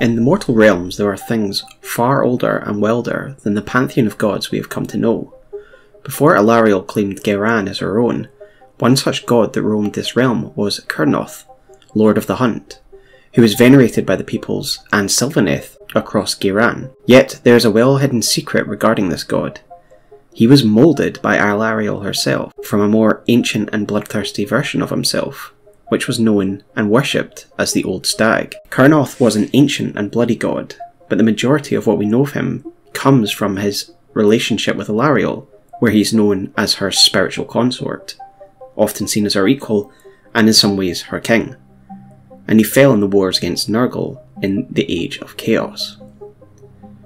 In the mortal realms, there are things far older and wilder than the pantheon of gods we have come to know. Before Alarielle claimed Ghyran as her own, one such god that roamed this realm was Kurnoth, Lord of the Hunt, who was venerated by the peoples and Sylvaneth across Ghyran. Yet there is a well hidden secret regarding this god. He was moulded by Alarielle herself from a more ancient and bloodthirsty version of himself, which was known and worshipped as the Old Stag. Kurnoth was an ancient and bloody god, but the majority of what we know of him comes from his relationship with Alarielle, where he's known as her spiritual consort, often seen as her equal, and in some ways her king. And he fell in the wars against Nurgle in the Age of Chaos.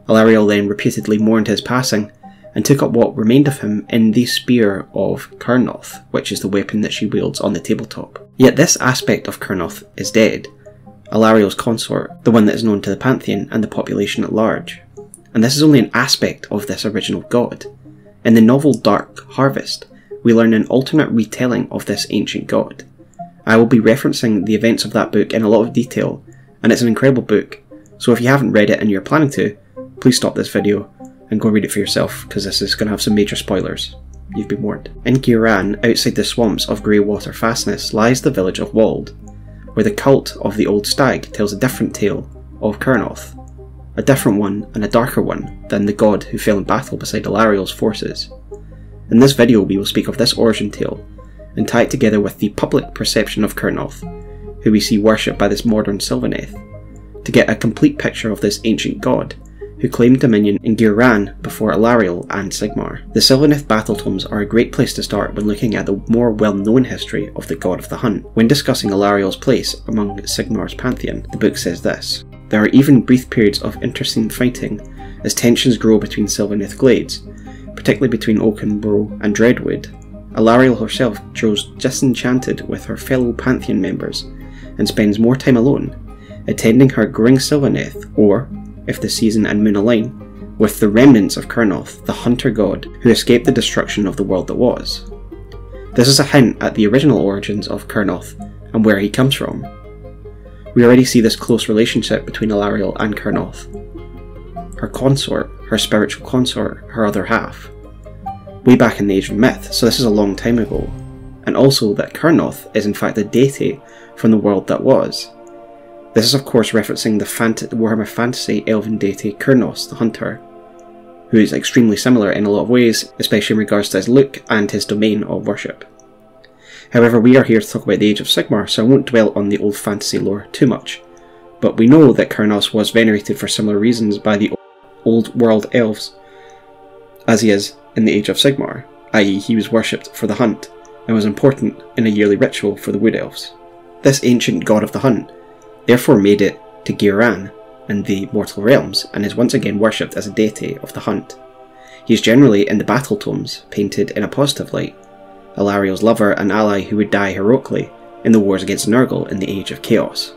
Alarielle then repeatedly mourned his passing, and took up what remained of him in the Spear of Kurnoth, which is the weapon that she wields on the tabletop. Yet this aspect of Kurnoth is dead, Alarielle's consort, the one that is known to the Pantheon and the population at large. And this is only an aspect of this original god. In the novel Dark Harvest, we learn an alternate retelling of this ancient god. I will be referencing the events of that book in a lot of detail, and it's an incredible book, so if you haven't read it and you're planning to, please stop this video and go read it for yourself because this is going to have some major spoilers. You've been warned. In Ghyran, outside the swamps of Greywater Fastness, lies the village of Wald, where the cult of the Old Stag tells a different tale of Kurnoth, a different one and a darker one than the god who fell in battle beside Alarielle's forces. In this video we will speak of this origin tale and tie it together with the public perception of Kurnoth, who we see worshipped by this modern Sylvaneth, to get a complete picture of this ancient god who claimed dominion in Ghyran before Alarielle and Sigmar. The Sylvaneth battle tomes are a great place to start when looking at the more well-known history of the God of the Hunt. When discussing Alarielle's place among Sigmar's pantheon, the book says this. There are even brief periods of interscene fighting as tensions grow between Sylvaneth glades, particularly between Oakenbrow and Dreadwood. Alarielle herself grows disenchanted with her fellow pantheon members and spends more time alone, attending her growing Sylvaneth, or, if the season and moon align, with the remnants of Kurnoth, the hunter god who escaped the destruction of the world that was. This is a hint at the original origins of Kurnoth and where he comes from. We already see this close relationship between Alarielle and Kurnoth. Her consort, her spiritual consort, her other half. Way back in the Age of Myth, so this is a long time ago. And also that Kurnoth is in fact a deity from the world that was, this is of course referencing the Fant Warhammer Fantasy elven deity Kurnous the Hunter, who is extremely similar in a lot of ways, especially in regards to his look and his domain of worship. However, we are here to talk about the Age of Sigmar, so I won't dwell on the old fantasy lore too much. But we know that Kurnous was venerated for similar reasons by the old world elves, as he is in the Age of Sigmar, i.e., he was worshipped for the hunt and was important in a yearly ritual for the Wood Elves. This ancient god of the hunt therefore made it to Ghyran and the mortal realms, and is once again worshipped as a deity of the hunt. He is generally in the battle tomes, painted in a positive light, Alarielle's lover and ally who would die heroically in the wars against Nurgle in the Age of Chaos,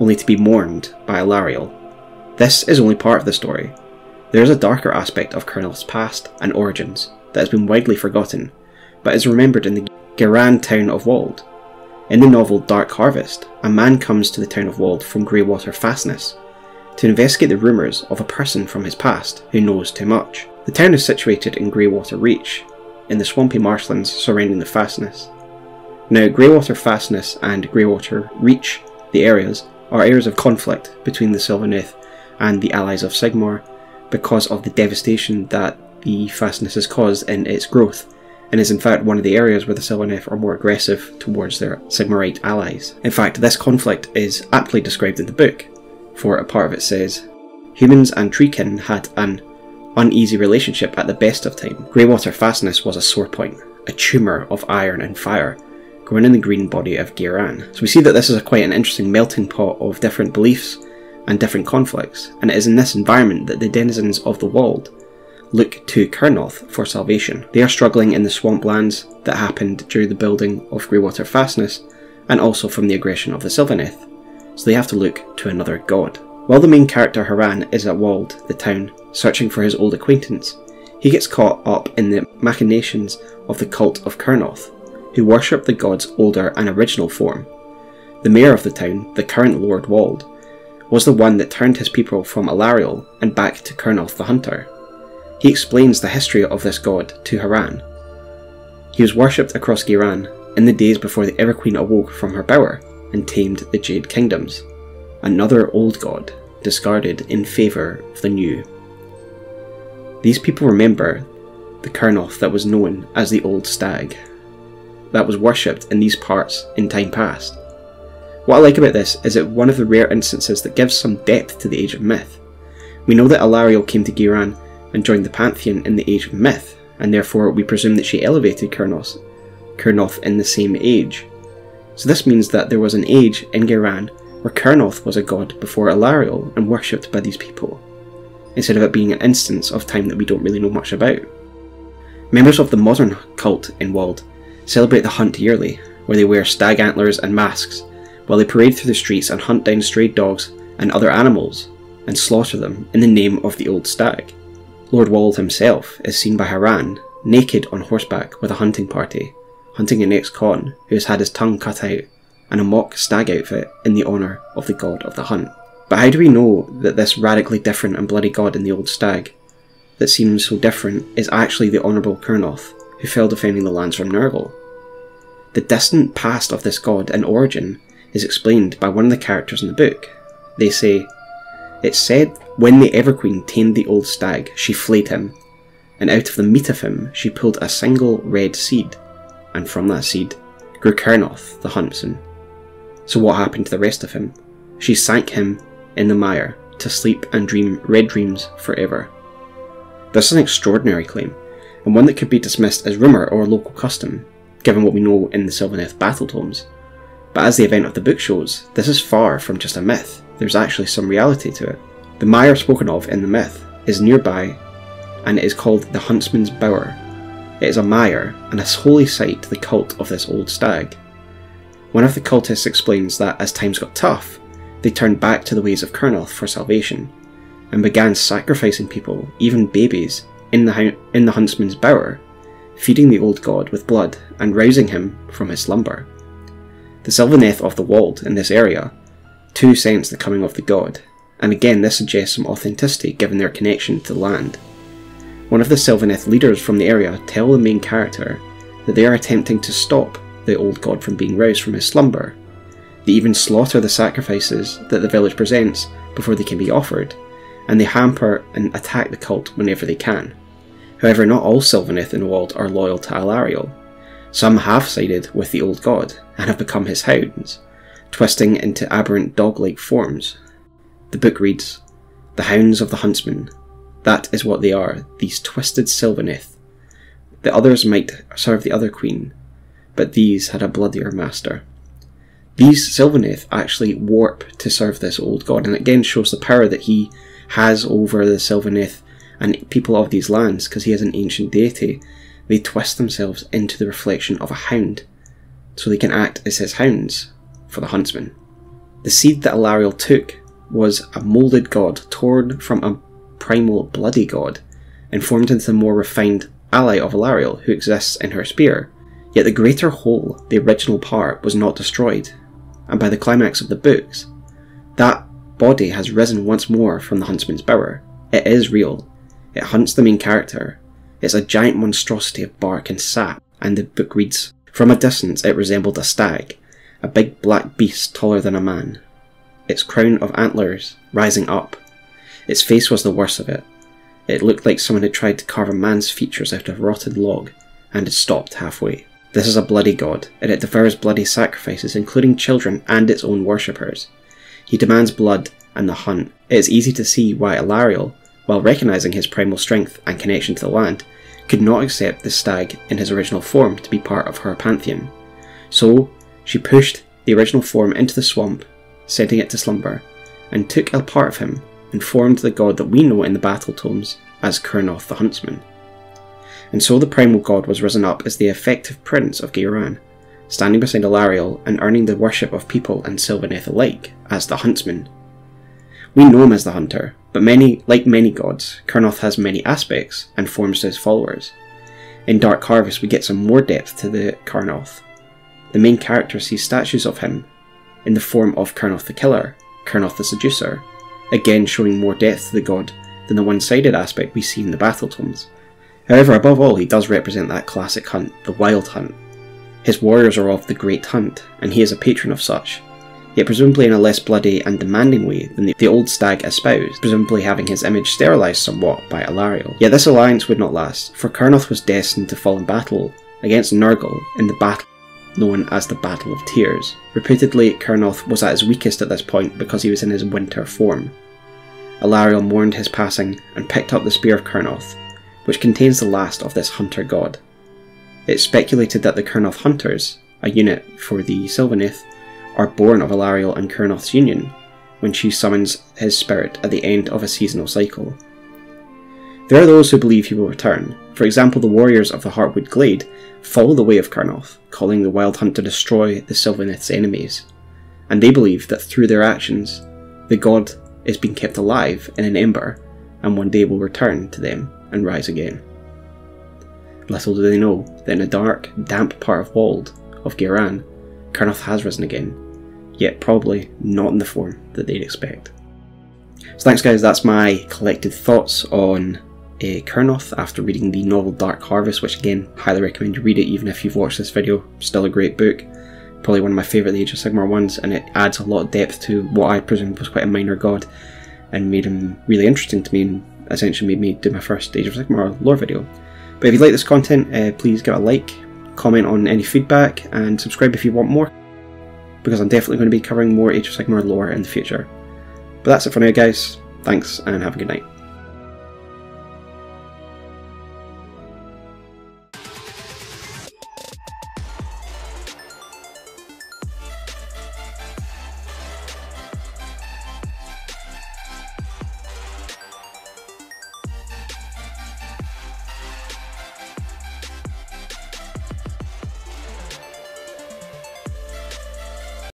only to be mourned by Alarielle. This is only part of the story. There is a darker aspect of Kurnoth's past and origins that has been widely forgotten, but is remembered in the Ghyran town of Wald, in the novel Dark Harvest, a man comes to the town of Wald from Greywater Fastness to investigate the rumours of a person from his past who knows too much. The town is situated in Greywater Reach, in the swampy marshlands surrounding the fastness. Now, Greywater Fastness and Greywater Reach, the areas, are areas of conflict between the Sylvaneth and the allies of Sigmar because of the devastation that the fastness has caused in its growth and is in fact one of the areas where the Sylvaneth are more aggressive towards their Sigmarite allies. In fact, this conflict is aptly described in the book, for a part of it says, Humans and treekin had an uneasy relationship at the best of time. Greywater fastness was a sore point, a tumour of iron and fire, growing in the green body of Ghyran. So we see that this is a quite an interesting melting pot of different beliefs and different conflicts, and it is in this environment that the denizens of the Wald look to Kurnoth for salvation. They are struggling in the swamplands that happened during the building of Greywater Fastness, and also from the aggression of the Sylvaneth, so they have to look to another god. While the main character Haran is at Wald, the town, searching for his old acquaintance, he gets caught up in the machinations of the cult of Kurnoth, who worship the god's older and original form. The mayor of the town, the current Lord Wald, was the one that turned his people from Alarielle and back to Kurnoth the Hunter. He explains the history of this god to Haran. He was worshipped across Ghyran in the days before the Everqueen awoke from her bower and tamed the Jade Kingdoms, another old god discarded in favour of the new. These people remember the Kurnoth that was known as the Old Stag, that was worshipped in these parts in time past. What I like about this is it one of the rare instances that gives some depth to the Age of Myth. We know that Alarielle came to Ghyran and joined the Pantheon in the Age of Myth, and therefore we presume that she elevated Kurnoth, Kurnoth in the same age. So this means that there was an age in Ghyran where Kurnoth was a god before Alarielle and worshipped by these people, instead of it being an instance of time that we don't really know much about. Members of the modern cult in Wald celebrate the hunt yearly, where they wear stag antlers and masks, while they parade through the streets and hunt down stray dogs and other animals, and slaughter them in the name of the old stag. Lord Wald himself is seen by Haran, naked on horseback with a hunting party, hunting an ex-con who has had his tongue cut out, and a mock stag outfit in the honour of the god of the hunt. But how do we know that this radically different and bloody god in the old stag, that seems so different, is actually the Honourable Kurnoth, who fell defending the lands from Nurgle? The distant past of this god and origin is explained by one of the characters in the book. They say, It said, when the Everqueen tamed the old stag, she flayed him, and out of the meat of him she pulled a single red seed, and from that seed grew Kurnoth, the huntsman. So what happened to the rest of him? She sank him in the mire to sleep and dream red dreams forever. This is an extraordinary claim, and one that could be dismissed as rumour or local custom, given what we know in the Sylvaneth battle tomes. But as the event of the book shows, this is far from just a myth, there's actually some reality to it. The mire spoken of in the myth is nearby, and it is called the Huntsman's Bower. It is a mire, and a holy site to the cult of this old stag. One of the cultists explains that as times got tough, they turned back to the ways of Kurnoth for salvation, and began sacrificing people, even babies, in the, in the huntsman's bower, feeding the old god with blood and rousing him from his slumber. The Sylvaneth of the Wald in this area too sense the coming of the god, and again this suggests some authenticity given their connection to the land. One of the Sylvaneth leaders from the area tell the main character that they are attempting to stop the old god from being roused from his slumber. They even slaughter the sacrifices that the village presents before they can be offered, and they hamper and attack the cult whenever they can. However, not all Sylvaneth in the Wald are loyal to Alarielle. Some have sided with the old god and have become his hounds, twisting into aberrant dog-like forms. The book reads, The Hounds of the Huntsman. That is what they are, these twisted Sylvaneth. The others might serve the other queen, but these had a bloodier master. These Sylvaneth actually warp to serve this old god, and again shows the power that he has over the Sylvaneth and people of these lands, because he is an ancient deity. They twist themselves into the reflection of a hound, so they can act as his hounds for the huntsman. The seed that Alarielle took was a moulded god torn from a primal bloody god and formed into the more refined ally of Alarielle who exists in her spear. Yet the greater whole, the original part, was not destroyed, and by the climax of the books, that body has risen once more from the huntsman's bower. It is real. It hunts the main character. It's a giant monstrosity of bark and sap, and the book reads From a distance it resembled a stag, a big black beast taller than a man. Its crown of antlers rising up. Its face was the worst of it. It looked like someone had tried to carve a man's features out of a rotted log, and had stopped halfway. This is a bloody god, and it devours bloody sacrifices, including children and its own worshippers. He demands blood and the hunt. It is easy to see why Alarielle, while recognising his primal strength and connection to the land, could not accept the stag in his original form to be part of her pantheon. So, she pushed the original form into the swamp, setting it to slumber, and took a part of him and formed the god that we know in the battle tomes as Kurnoth the Huntsman. And so the primal god was risen up as the effective prince of Ghyran, standing beside Alarielle and earning the worship of people and Sylvaneth alike as the huntsman. We know him as the hunter, but many, like many gods, Kurnoth has many aspects and forms to his followers. In Dark Harvest, we get some more depth to the Kurnoth. The main character sees statues of him in the form of Kurnoth the Killer, Kurnoth the Seducer, again showing more depth to the god than the one-sided aspect we see in the battle tomes. However, above all, he does represent that classic hunt, the Wild Hunt. His warriors are of the Great Hunt, and he is a patron of such, yet presumably in a less bloody and demanding way than the, old stag espoused, presumably having his image sterilised somewhat by Alarielle. Yet this alliance would not last, for Kurnoth was destined to fall in battle against Nurgle in the battle known as the Battle of Tears. Reputedly, Kurnoth was at his weakest at this point because he was in his winter form. Alarielle mourned his passing and picked up the Spear of Kurnoth, which contains the last of this hunter god. It's speculated that the Kurnoth Hunters, a unit for the Sylvaneth, are born of Alarielle and Kurnoth's union, when she summons his spirit at the end of a seasonal cycle. There are those who believe he will return. For example, the warriors of the Heartwood Glade follow the way of Kurnoth, calling the Wild Hunt to destroy the Sylvaneth's enemies, and they believe that through their actions, the god is being kept alive in an ember, and one day will return to them and rise again. Little do they know that in a dark, damp part of Wald of Ghyran, Kurnoth has risen again, yet probably not in the form that they'd expect. So thanks guys, that's my collected thoughts on uh, Kurnoth after reading the novel Dark Harvest, which again, highly recommend you read it even if you've watched this video, still a great book. Probably one of my favourite Age of Sigmar ones, and it adds a lot of depth to what I presumed was quite a minor god, and made him really interesting to me, and essentially made me do my first Age of Sigmar lore video. But if you like this content, uh, please give a like, comment on any feedback, and subscribe if you want more, because I'm definitely going to be covering more Age of Sigmar lore in the future. But that's it for now guys, thanks and have a good night.